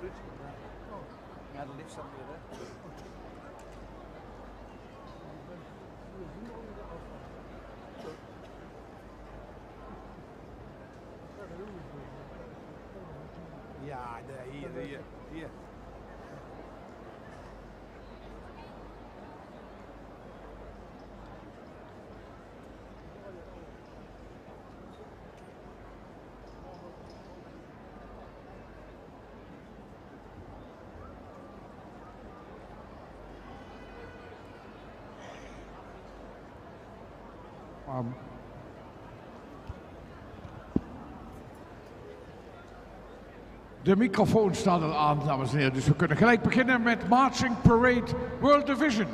Ruud. Ja, de lift staat weer weg. Ja, de, hier, hier, hier. De microfoon staat al aan, dames en heren. Dus we kunnen gelijk beginnen met Marching Parade World Division.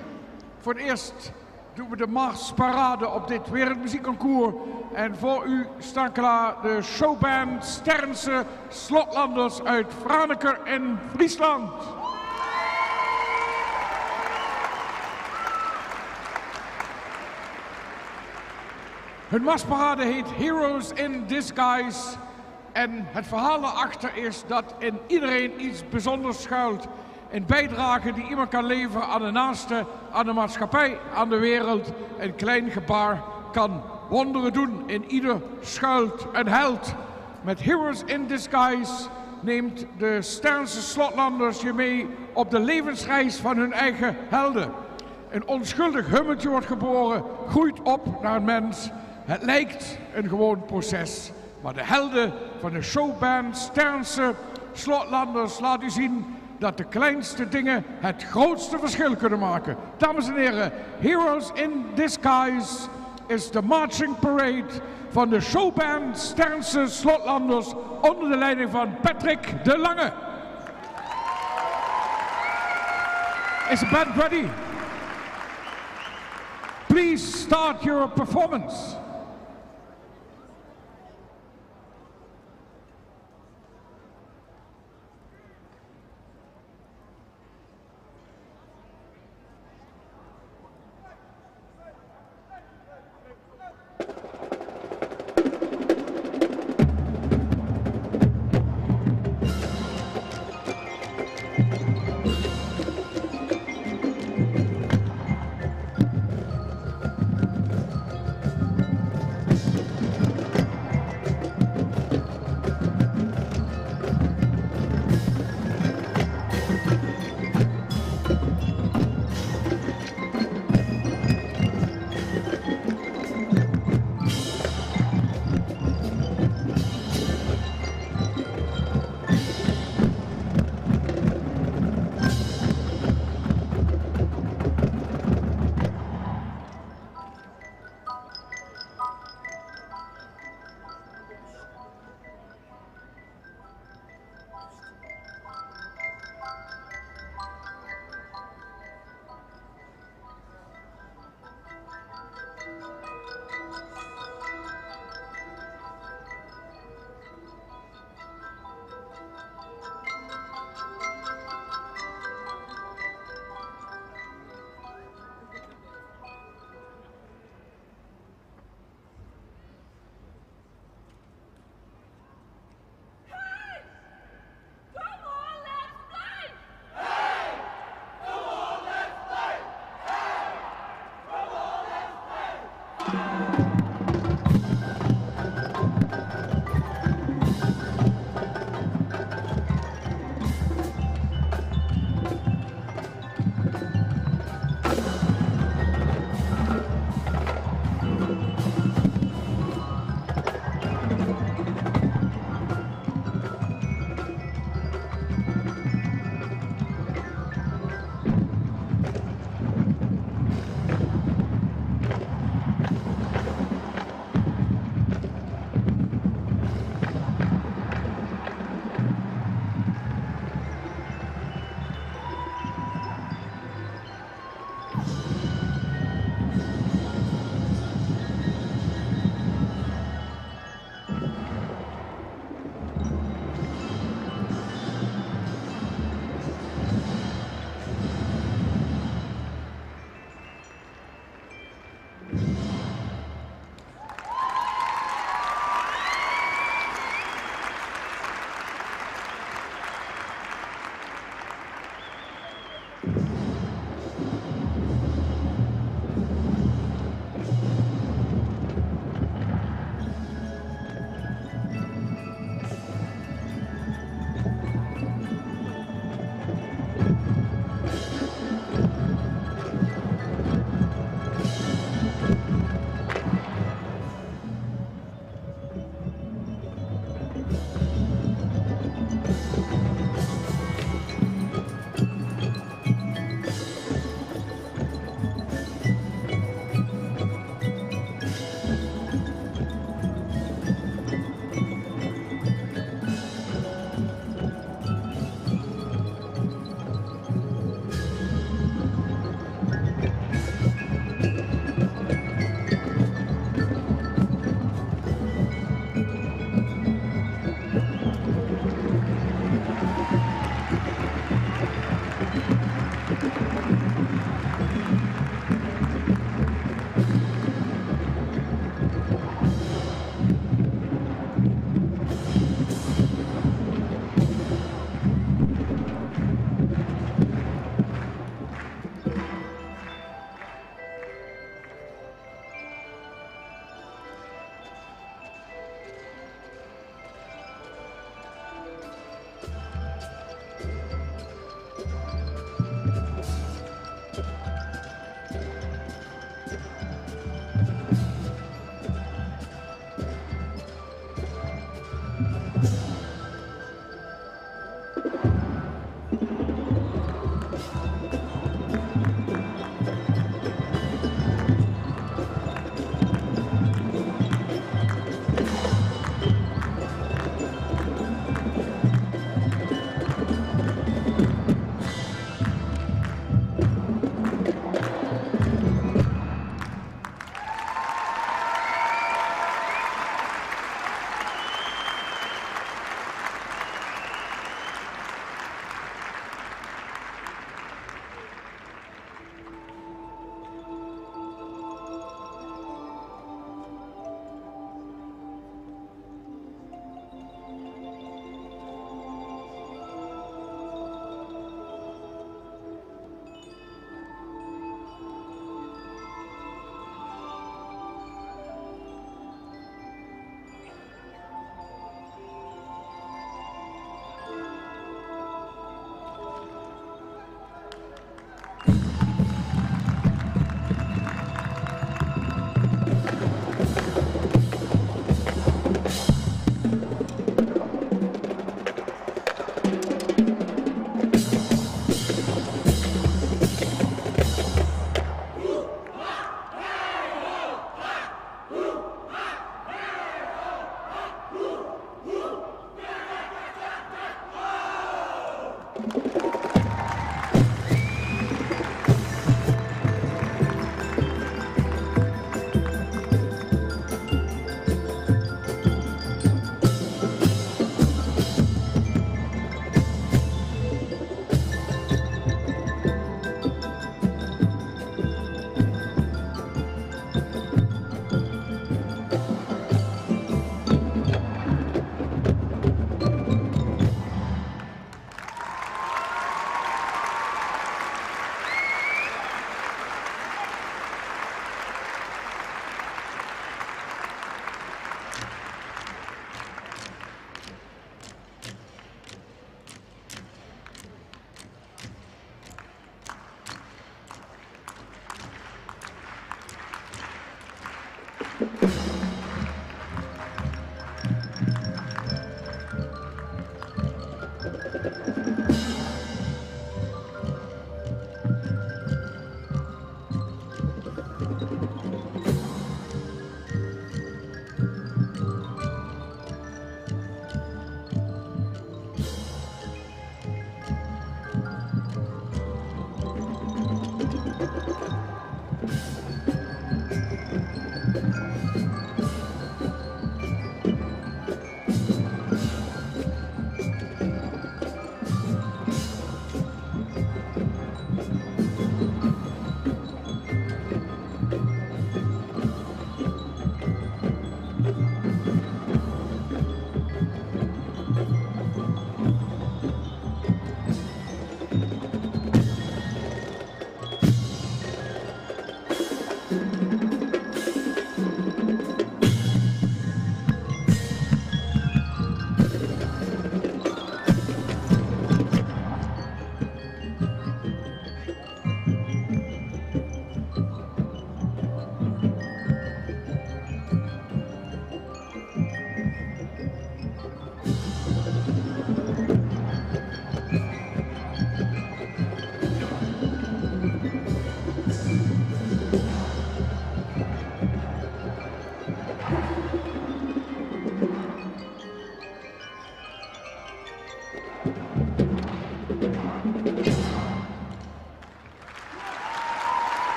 Voor het eerst doen we de marsparade op dit wereldmuziekconcours. En voor u staan klaar de showband Sternse Slotlanders uit Franeker in Friesland. Hun marsparade heet Heroes in Disguise. En het verhaal erachter is dat in iedereen iets bijzonders schuilt. Een bijdrage die iemand kan leveren aan de naaste, aan de maatschappij, aan de wereld. Een klein gebaar kan wonderen doen. In ieder schuilt een held. Met Heroes in Disguise neemt de Sternse slotlanders je mee op de levensreis van hun eigen helden. Een onschuldig hummetje wordt geboren, groeit op naar een mens. Het lijkt een gewoon proces. Maar de helden van de showband Sternse Slotlanders laten zien dat de kleinste dingen het grootste verschil kunnen maken. Dames en heren, Heroes in Disguise is de marching parade van de showband Sternse Slotlanders onder de leiding van Patrick de Lange. Is the band ready? Please start your performance.